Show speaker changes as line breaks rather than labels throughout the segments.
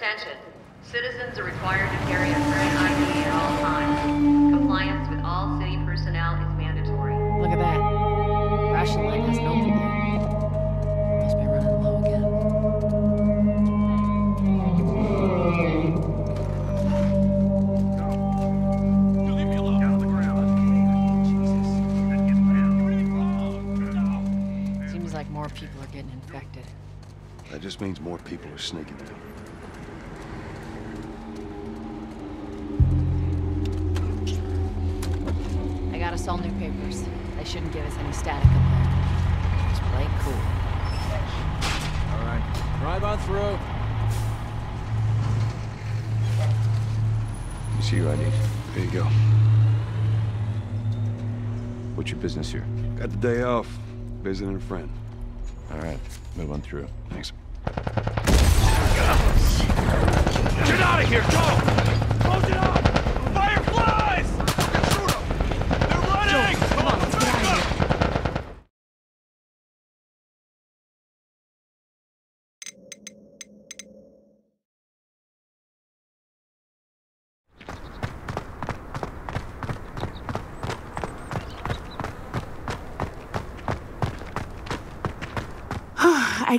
Attention. Citizens are required to carry a current ID at all times. Compliance with all city personnel is mandatory.
Look at that. Ration line hasn't opened yet. Must be running low again.
You leave me alone. Down on the ground. Jesus. Get down.
Seems like more people are getting infected.
That just means more people are sneaking through.
Shouldn't give us any static up there. Just play cool.
All right, drive on through.
You see your IDs? There you go. What's your business here? Got the day off. Visiting a friend. All right, move on through. Thanks.
Get out of here, go! Close it up! Fireflies! Shoot 'em! They're running!
Come on, let's get out of here.
I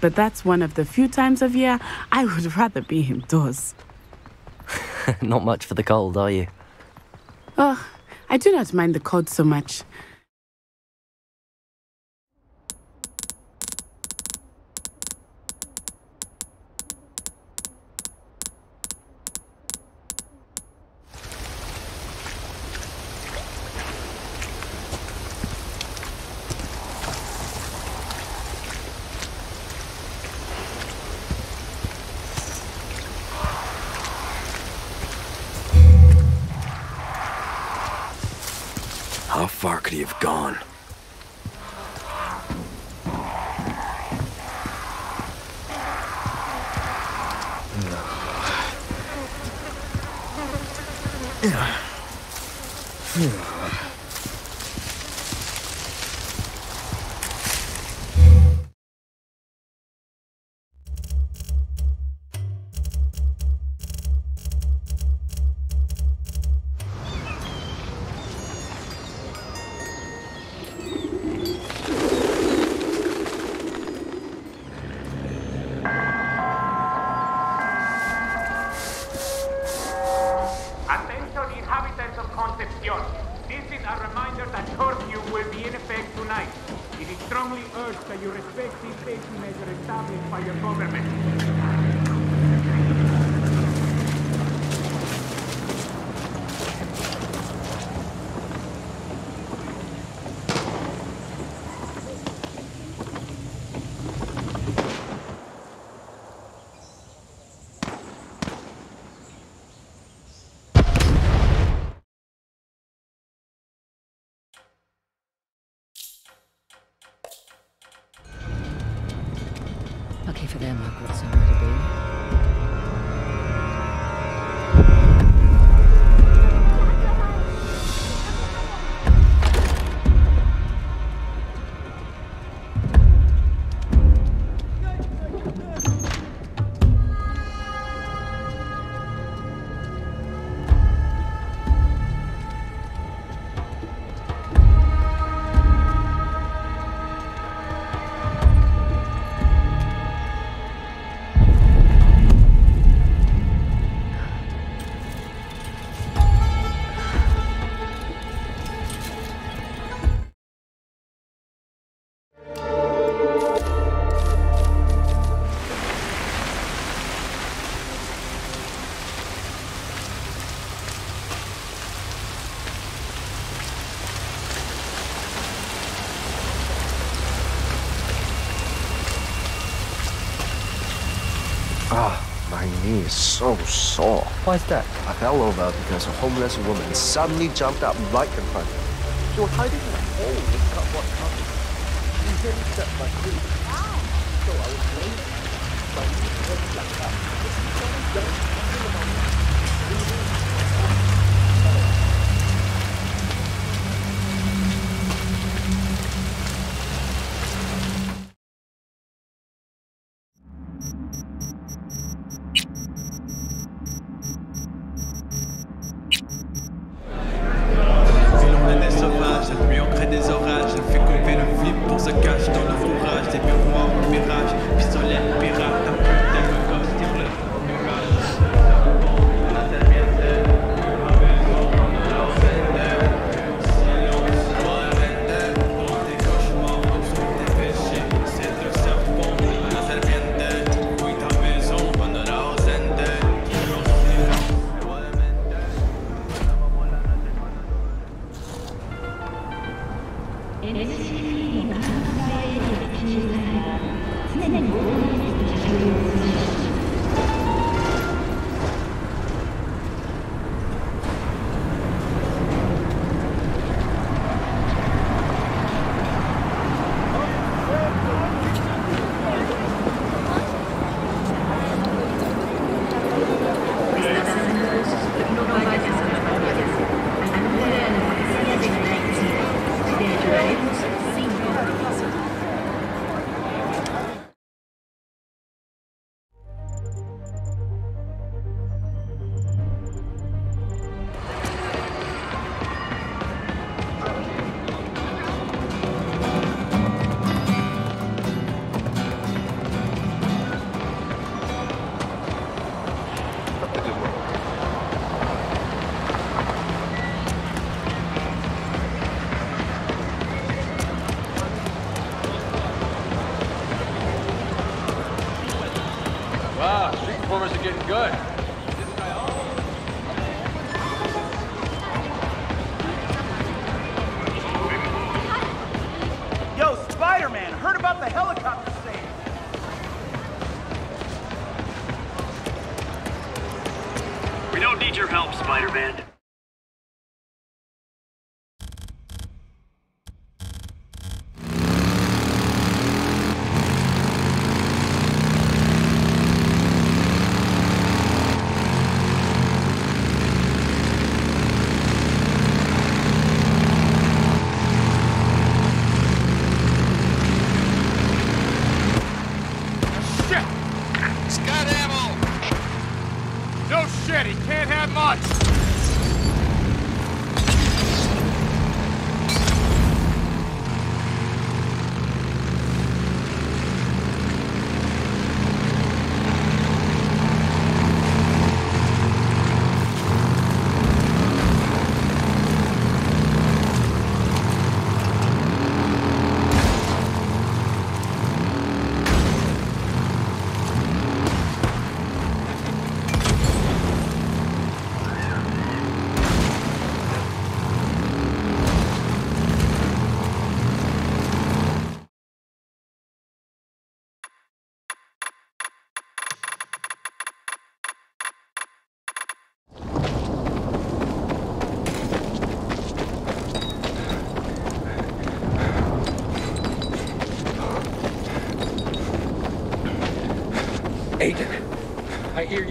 But that's one of the few times of year I would rather be indoors.
Not much for the cold, are you?
Oh, I do not mind the cold so much.
Far could he have gone?
Ah,
my knee is so sore.
Why is that?
I fell over because a homeless woman suddenly jumped up right in front of me. She was hiding in a hole with cardboard cover. She didn't step my feet. Wow. So I was waiting. My knee hurt like that.
se cache dans l'ouvrage des miroirs,
mirages, pistolets,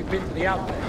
To the outlets.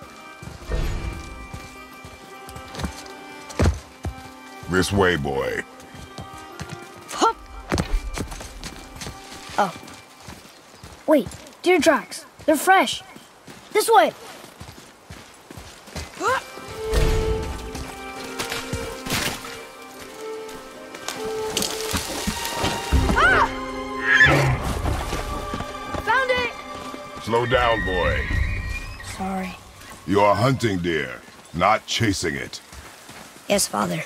This way, boy.
Hup! Oh. Wait, deer tracks. They're fresh. This way. Huh? Ah! Found it!
Slow down, boy.
Sorry.
You are hunting deer, not chasing it.
Yes, father.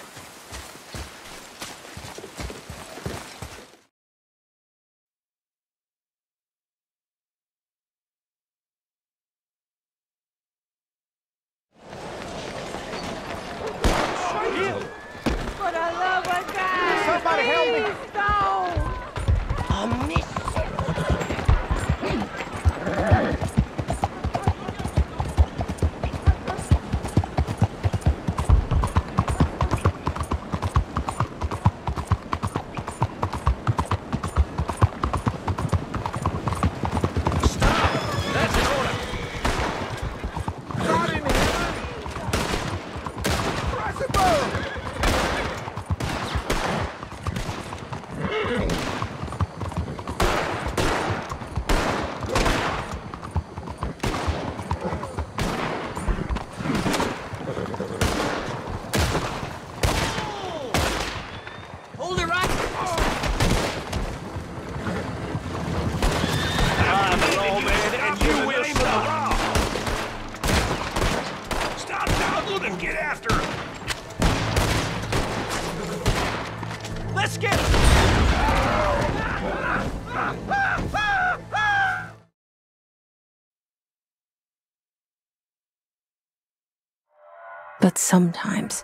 But sometimes,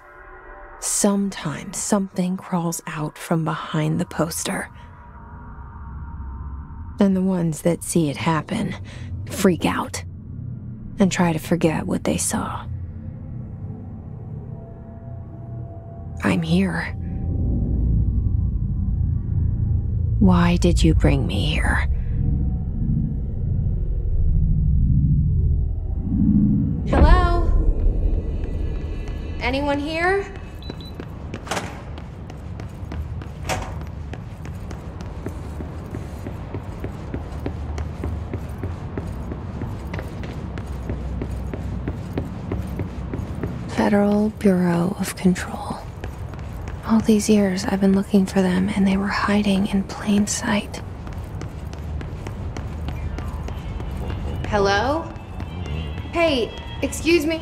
sometimes something crawls out from behind the poster. And the ones that see it happen freak out and try to forget what they saw. I'm here. Why did you bring me here?
Hello? Anyone here?
Federal Bureau of Control. All these years I've been looking for them and they were hiding in plain sight.
Hello? Hey, excuse me?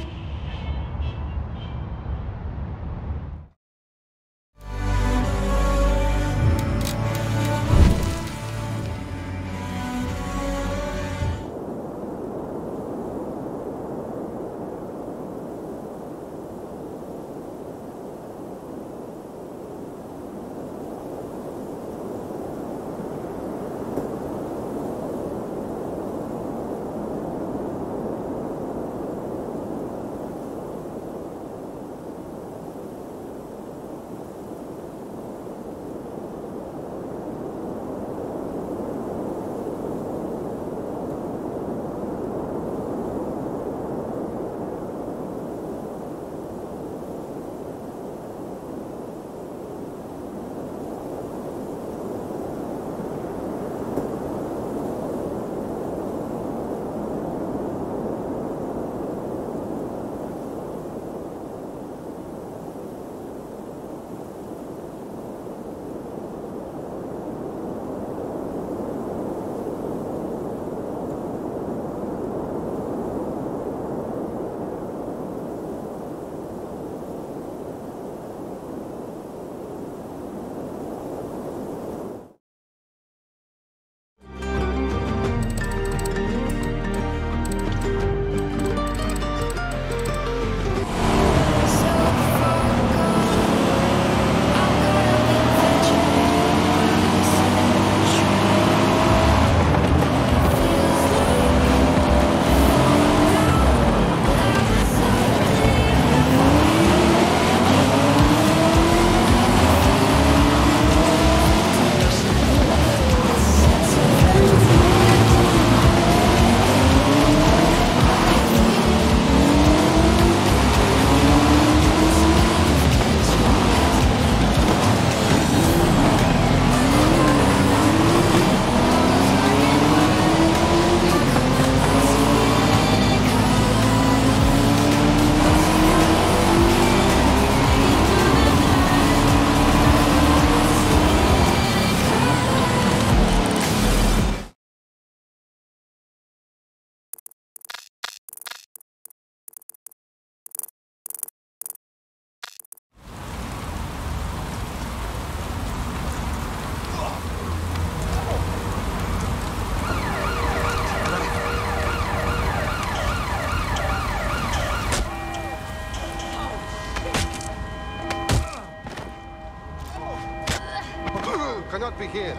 Cannot be here.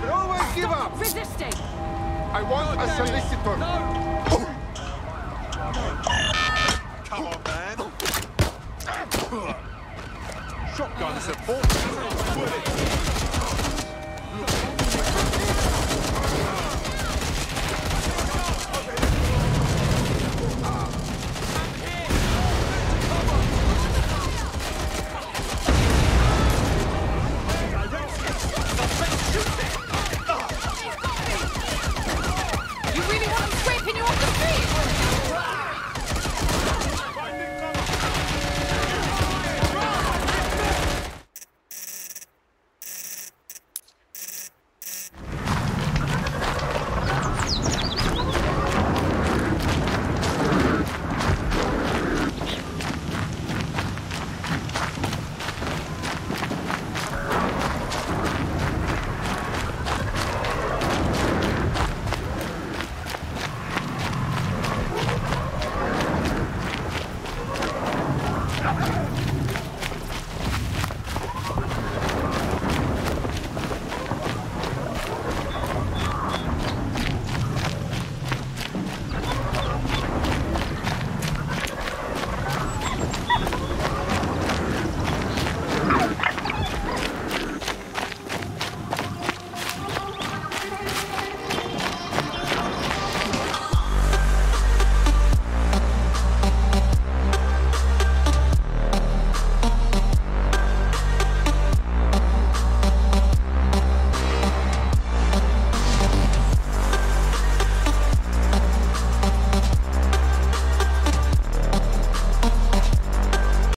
But always give up!
Resisting!
I want a solicitor!
Come on, man. Shotguns at full.